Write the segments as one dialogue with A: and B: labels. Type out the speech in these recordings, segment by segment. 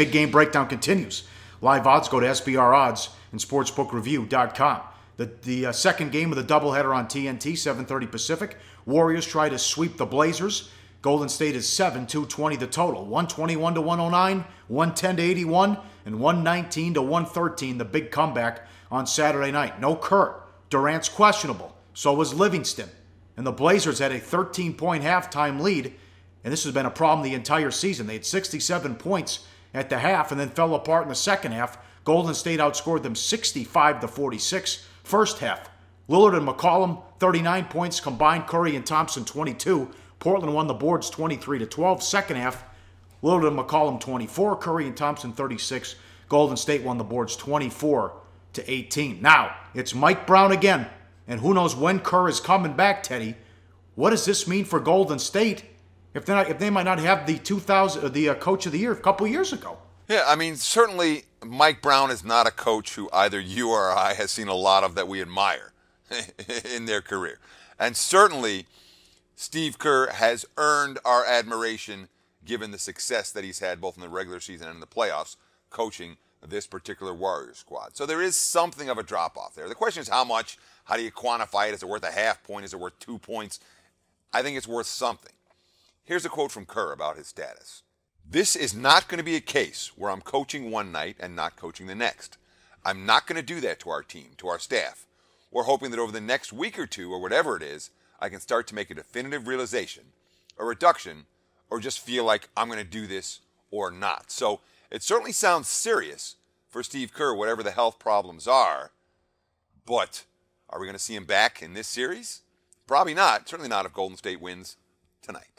A: big game breakdown continues. Live odds go to SBR Odds and SportsbookReview.com. The, the uh, second game of the doubleheader on TNT, 7:30 Pacific. Warriors try to sweep the Blazers. Golden State is 7, 220 the total. 121 to 109, 110 to 81, and 119 to 113, the big comeback on Saturday night. No Kerr. Durant's questionable. So was Livingston. And the Blazers had a 13 point halftime lead. And this has been a problem the entire season. They had 67 points at the half and then fell apart in the second half. Golden State outscored them 65 to 46 first half. Lillard and McCollum 39 points combined. Curry and Thompson 22. Portland won the boards 23 to 12. Second half, Lillard and McCollum 24, Curry and Thompson 36. Golden State won the boards 24 to 18. Now, it's Mike Brown again, and who knows when Kerr is coming back, Teddy. What does this mean for Golden State if they if they might not have the 2000 uh, the uh, coach of the year a couple years ago?
B: Yeah, I mean, certainly Mike Brown is not a coach who either you or I has seen a lot of that we admire in their career. And certainly Steve Kerr has earned our admiration given the success that he's had both in the regular season and in the playoffs coaching this particular Warrior squad. So there is something of a drop off there. The question is how much? How do you quantify it? Is it worth a half point? Is it worth two points? I think it's worth something. Here's a quote from Kerr about his status. This is not going to be a case where I'm coaching one night and not coaching the next. I'm not going to do that to our team, to our staff. We're hoping that over the next week or two, or whatever it is, I can start to make a definitive realization, a reduction, or just feel like I'm going to do this or not. So it certainly sounds serious for Steve Kerr, whatever the health problems are. But are we going to see him back in this series? Probably not. Certainly not if Golden State wins tonight.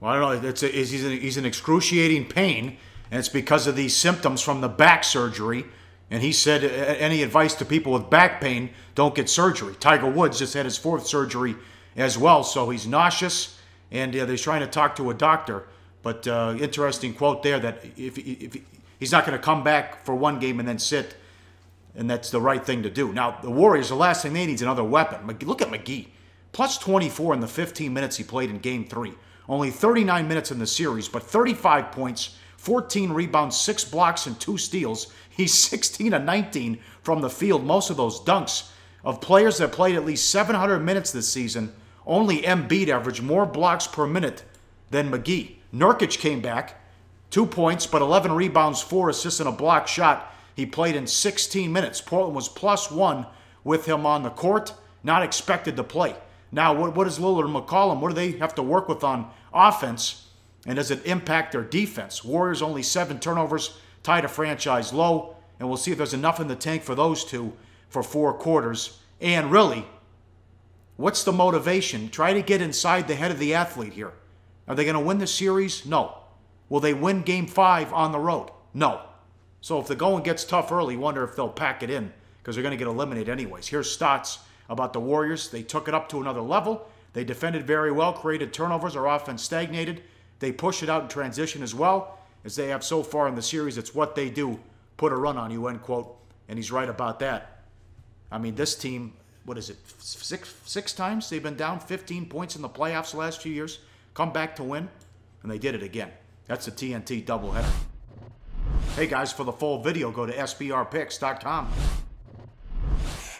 A: Well, I don't know. It's a, he's, in, he's in excruciating pain, and it's because of these symptoms from the back surgery. And he said, any advice to people with back pain, don't get surgery. Tiger Woods just had his fourth surgery as well. So he's nauseous, and uh, trying to talk to a doctor. But uh, interesting quote there that if, if he's not going to come back for one game and then sit, and that's the right thing to do. Now the Warriors, the last thing they need is another weapon. Look at McGee, plus 24 in the 15 minutes he played in Game Three. Only 39 minutes in the series, but 35 points, 14 rebounds, six blocks, and two steals. He's 16 and 19 from the field. Most of those dunks of players that played at least 700 minutes this season only Embiid averaged more blocks per minute than McGee. Nurkic came back, two points, but 11 rebounds, four assists, and a block shot. He played in 16 minutes. Portland was plus one with him on the court, not expected to play. Now, what, what is Lillard and McCollum? What do they have to work with on offense? And does it impact their defense? Warriors only seven turnovers, tied a franchise low, and we'll see if there's enough in the tank for those two for four quarters. And really, What's the motivation? Try to get inside the head of the athlete here. Are they going to win the series? No. Will they win game five on the road? No. So if the going gets tough early, wonder if they'll pack it in because they're going to get eliminated anyways. Here's stats about the Warriors. They took it up to another level. They defended very well, created turnovers. Our offense stagnated. They pushed it out in transition as well, as they have so far in the series. It's what they do. Put a run on you, end quote. And he's right about that. I mean, this team, what is it, six six times they've been down 15 points in the playoffs the last few years, come back to win, and they did it again. That's the TNT doubleheader. Hey guys, for the full video, go to sbrpicks.com.